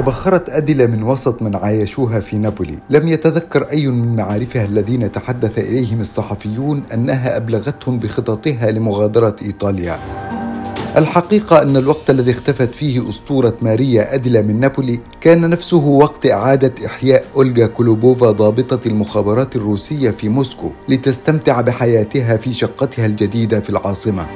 تبخرت أديلا من وسط من عايشوها في نابولي. لم يتذكر أي من معارفها الذين تحدث إليهم الصحفيون أنها أبلغتهم بخططها لمغادرة إيطاليا. الحقيقة أن الوقت الذي اختفت فيه أسطورة ماريا أديلا من نابولي كان نفسه وقت إعادة إحياء أولغا كولوبوفا ضابطة المخابرات الروسية في موسكو لتستمتع بحياتها في شقتها الجديدة في العاصمة.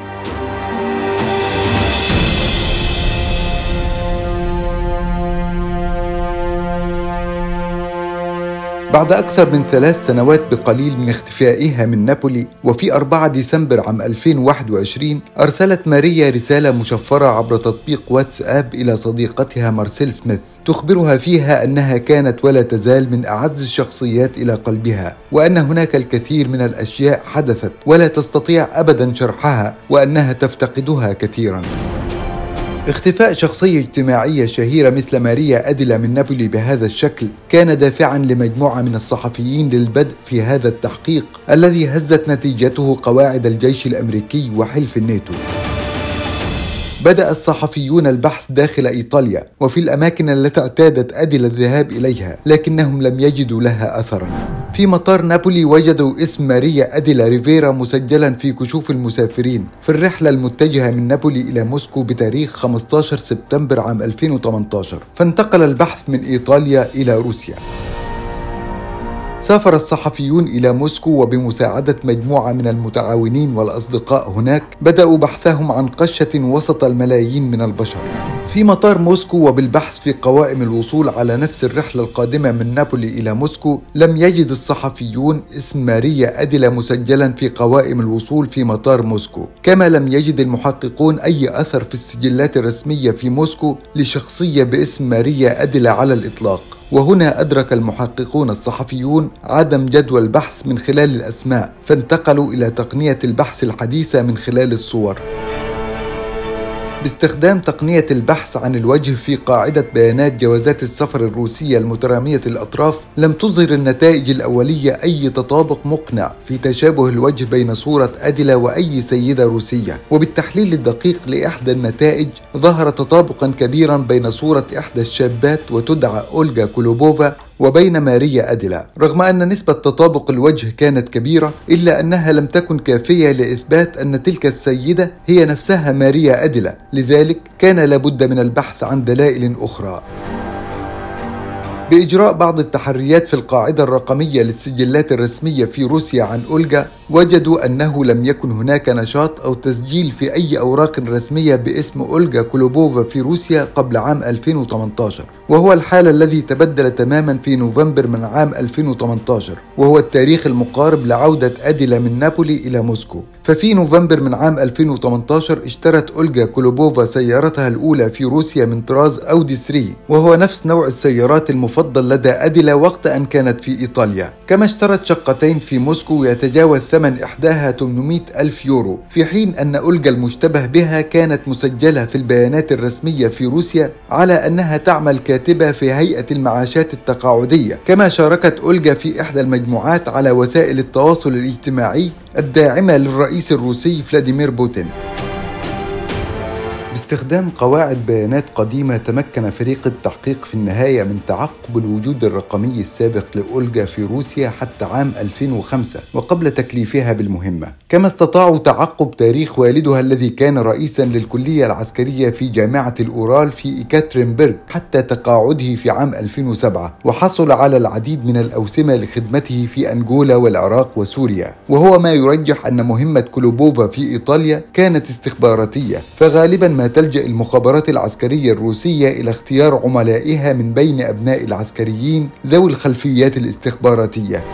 بعد أكثر من ثلاث سنوات بقليل من اختفائها من نابولي وفي 4 ديسمبر عام 2021 أرسلت ماريا رسالة مشفرة عبر تطبيق واتساب إلى صديقتها مارسيل سميث. تخبرها فيها أنها كانت ولا تزال من أعز الشخصيات إلى قلبها وأن هناك الكثير من الأشياء حدثت ولا تستطيع أبدا شرحها وأنها تفتقدها كثيرا. اختفاء شخصية اجتماعية شهيرة مثل ماريا أديلا من نابولي بهذا الشكل كان دافعا لمجموعة من الصحفيين للبدء في هذا التحقيق الذي هزت نتيجته قواعد الجيش الأمريكي وحلف الناتو. بدأ الصحفيون البحث داخل إيطاليا وفي الأماكن التي اعتادت أدل الذهاب إليها لكنهم لم يجدوا لها أثرا. في مطار نابولي وجدوا اسم ماريا أديلا ريفيرا مسجلا في كشوف المسافرين في الرحلة المتجهة من نابولي إلى موسكو بتاريخ 15 سبتمبر عام 2018 فانتقل البحث من إيطاليا إلى روسيا. سافر الصحفيون إلى موسكو وبمساعدة مجموعة من المتعاونين والأصدقاء هناك بدأوا بحثهم عن قشة وسط الملايين من البشر. في مطار موسكو وبالبحث في قوائم الوصول على نفس الرحلة القادمة من نابولي إلى موسكو لم يجد الصحفيون اسم ماريا أديلا مسجلا في قوائم الوصول في مطار موسكو. كما لم يجد المحققون أي أثر في السجلات الرسمية في موسكو لشخصية باسم ماريا أديلا على الإطلاق. وهنا أدرك المحققون الصحفيون عدم جدوى البحث من خلال الأسماء فانتقلوا إلى تقنية البحث الحديثة من خلال الصور. باستخدام تقنية البحث عن الوجه في قاعدة بيانات جوازات السفر الروسية المترامية الأطراف لم تظهر النتائج الأولية أي تطابق مقنع في تشابه الوجه بين صورة أدلة وأي سيدة روسية. وبالتحليل الدقيق لإحدى النتائج ظهر تطابقا كبيرا بين صورة إحدى الشابات وتدعى أولغا كولوبوفا وبين ماريا أديلا رغم أن نسبة تطابق الوجه كانت كبيرة إلا أنها لم تكن كافية لإثبات أن تلك السيدة هي نفسها ماريا أديلا لذلك كان لابد من البحث عن دلائل أخرى. بإجراء بعض التحريات في القاعدة الرقمية للسجلات الرسمية في روسيا عن أولغا وجدوا أنه لم يكن هناك نشاط أو تسجيل في أي أوراق رسمية باسم أولغا كولوبوفا في روسيا قبل عام 2018 وهو الحال الذي تبدل تماما في نوفمبر من عام 2018 وهو التاريخ المقارب لعودة أديلا من نابولي إلى موسكو. ففي نوفمبر من عام 2018 اشترت أولغا كولوبوفا سيارتها الأولى في روسيا من طراز أودي 3 وهو نفس نوع السيارات المفضل لدى أديلا وقت أن كانت في إيطاليا. كما اشترت شقتين في موسكو يتجاوز ثمن إحداها 800 ألف يورو. في حين أن أولغا المشتبه بها كانت مسجلة في البيانات الرسمية في روسيا على أنها تعمل كاتبة في هيئة المعاشات التقاعدية. كما شاركت أولغا في إحدى المجموعات على وسائل التواصل الاجتماعي الداعمة للرئيس الروسي فلاديمير بوتين. باستخدام قواعد بيانات قديمة تمكن فريق التحقيق في النهاية من تعقب الوجود الرقمي السابق لأولجا في روسيا حتى عام 2005 وقبل تكليفها بالمهمة. كما استطاعوا تعقب تاريخ والدها الذي كان رئيسا للكلية العسكرية في جامعة الأورال في إيكاترينبرغ حتى تقاعده في عام 2007 وحصل على العديد من الأوسمة لخدمته في أنغولا والعراق وسوريا. وهو ما يرجح أن مهمة كولوبوفا في إيطاليا كانت استخباراتية. فغالبا ما تلجأ المخابرات العسكرية الروسية إلى اختيار عملائها من بين أبناء العسكريين ذوي الخلفيات الاستخباراتية.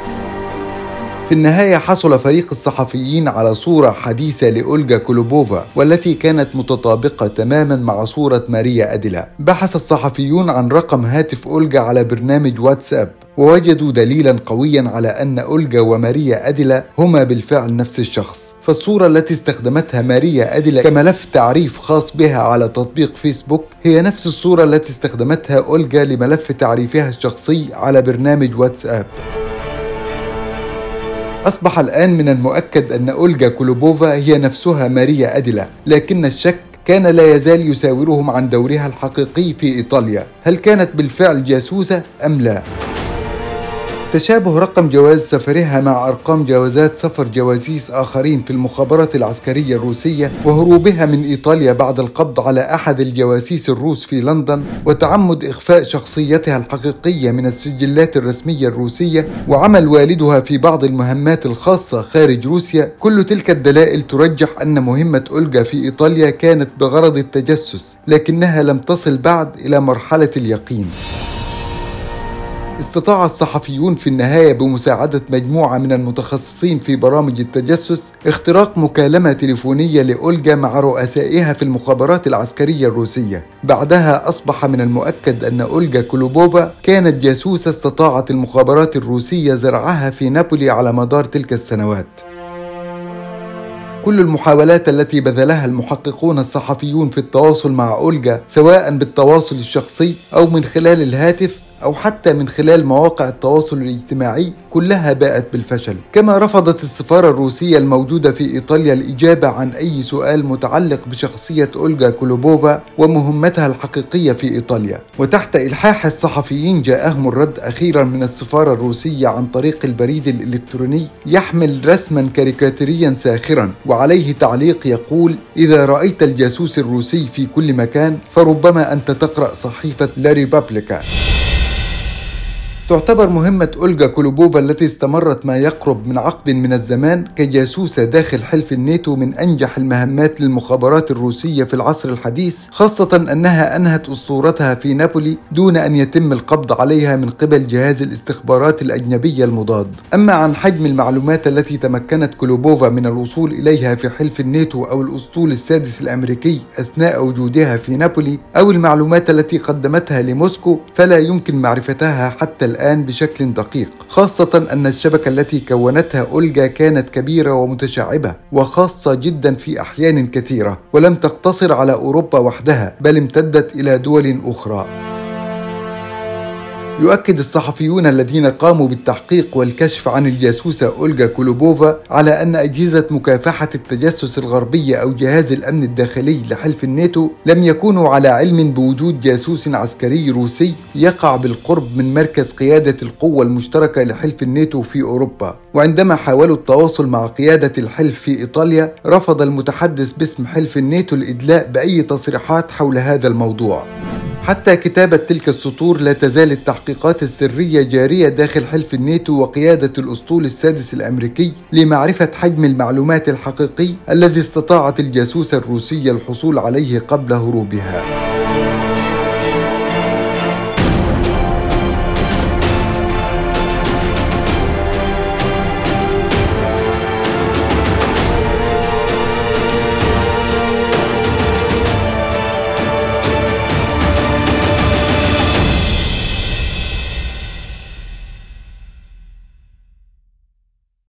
في النهاية حصل فريق الصحفيين على صورة حديثة لأولجا كولوبوفا والتي كانت متطابقة تماما مع صورة ماريا أديلا. بحث الصحفيون عن رقم هاتف أولجا على برنامج واتساب ووجدوا دليلا قويا على أن أولجا وماريا أديلا هما بالفعل نفس الشخص. فالصورة التي استخدمتها ماريا أديلا كملف تعريف خاص بها على تطبيق فيسبوك هي نفس الصورة التي استخدمتها أولجا لملف تعريفها الشخصي على برنامج واتساب. أصبح الآن من المؤكد أن أولجا كولوبوفا هي نفسها ماريا أديلا لكن الشك كان لا يزال يساورهم عن دورها الحقيقي في إيطاليا هل كانت بالفعل جاسوسة أم لا؟ تشابه رقم جواز سفرها مع أرقام جوازات سفر جواسيس آخرين في المخابرات العسكرية الروسية وهروبها من إيطاليا بعد القبض على أحد الجواسيس الروس في لندن وتعمد إخفاء شخصيتها الحقيقية من السجلات الرسمية الروسية وعمل والدها في بعض المهمات الخاصة خارج روسيا. كل تلك الدلائل ترجح أن مهمة أولجا في إيطاليا كانت بغرض التجسس لكنها لم تصل بعد إلى مرحلة اليقين. استطاع الصحفيون في النهاية بمساعدة مجموعة من المتخصصين في برامج التجسس اختراق مكالمة تليفونية لأولجا مع رؤسائها في المخابرات العسكرية الروسية. بعدها أصبح من المؤكد أن أولجا كولوبوفا كانت جاسوسة استطاعت المخابرات الروسية زرعها في نابولي على مدار تلك السنوات. كل المحاولات التي بذلها المحققون الصحفيون في التواصل مع أولجا سواء بالتواصل الشخصي أو من خلال الهاتف أو حتى من خلال مواقع التواصل الاجتماعي كلها باءت بالفشل. كما رفضت السفارة الروسية الموجودة في إيطاليا الإجابة عن أي سؤال متعلق بشخصية أولغا كولوبوفا ومهمتها الحقيقية في إيطاليا. وتحت إلحاح الصحفيين جاءهم الرد أخيرا من السفارة الروسية عن طريق البريد الإلكتروني يحمل رسما كاريكاتيريا ساخرا وعليه تعليق يقول إذا رأيت الجاسوس الروسي في كل مكان فربما أنت تقرأ صحيفة لا ريبابليكا. تعتبر مهمة أولجا كولوبوفا التي استمرت ما يقرب من عقد من الزمان كجاسوسة داخل حلف الناتو من أنجح المهمات للمخابرات الروسية في العصر الحديث خاصة أنها أنهت أسطورتها في نابولي دون أن يتم القبض عليها من قبل جهاز الاستخبارات الأجنبية المضاد. أما عن حجم المعلومات التي تمكنت كولوبوفا من الوصول إليها في حلف الناتو أو الأسطول السادس الأمريكي أثناء وجودها في نابولي أو المعلومات التي قدمتها لموسكو فلا يمكن معرفتها حتى الآن. الآن بشكل دقيق خاصة أن الشبكة التي كونتها أولجا كانت كبيرة ومتشعبة وخاصة جدا في أحيان كثيرة ولم تقتصر على أوروبا وحدها بل امتدت إلى دول أخرى. يؤكد الصحفيون الذين قاموا بالتحقيق والكشف عن الجاسوسة أولغا كولوبوفا على أن أجهزة مكافحة التجسس الغربية أو جهاز الأمن الداخلي لحلف الناتو لم يكونوا على علم بوجود جاسوس عسكري روسي يقع بالقرب من مركز قيادة القوة المشتركة لحلف الناتو في أوروبا. وعندما حاولوا التواصل مع قيادة الحلف في إيطاليا رفض المتحدث باسم حلف الناتو الإدلاء بأي تصريحات حول هذا الموضوع. حتى كتابة تلك السطور لا تزال التحقيقات السرية جارية داخل حلف الناتو وقيادة الأسطول السادس الأمريكي لمعرفة حجم المعلومات الحقيقي الذي استطاعت الجاسوسة الروسية الحصول عليه قبل هروبها.